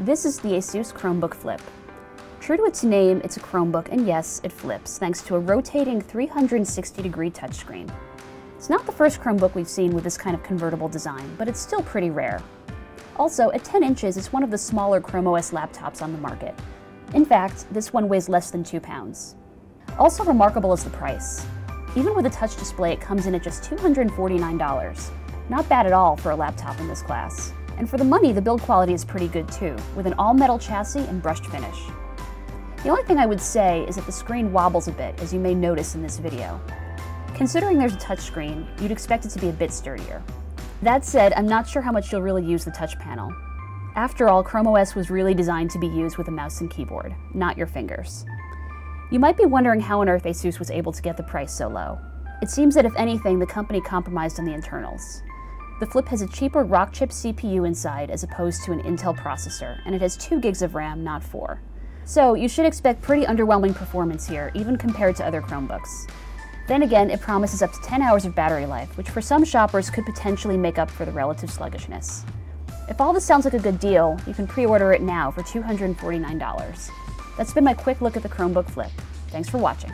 This is the Asus Chromebook Flip. True to its name, it's a Chromebook, and yes, it flips, thanks to a rotating 360 degree touchscreen. It's not the first Chromebook we've seen with this kind of convertible design, but it's still pretty rare. Also, at 10 inches, it's one of the smaller Chrome OS laptops on the market. In fact, this one weighs less than 2 pounds. Also remarkable is the price. Even with a touch display, it comes in at just $249. Not bad at all for a laptop in this class. And for the money, the build quality is pretty good too, with an all-metal chassis and brushed finish. The only thing I would say is that the screen wobbles a bit, as you may notice in this video. Considering there's a touchscreen, you'd expect it to be a bit sturdier. That said, I'm not sure how much you'll really use the touch panel. After all, Chrome OS was really designed to be used with a mouse and keyboard, not your fingers. You might be wondering how on earth Asus was able to get the price so low. It seems that if anything, the company compromised on the internals. The Flip has a cheaper Rockchip CPU inside as opposed to an Intel processor, and it has 2 gigs of RAM, not 4. So you should expect pretty underwhelming performance here, even compared to other Chromebooks. Then again, it promises up to 10 hours of battery life, which for some shoppers could potentially make up for the relative sluggishness. If all this sounds like a good deal, you can pre-order it now for $249. That's been my quick look at the Chromebook Flip. Thanks for watching.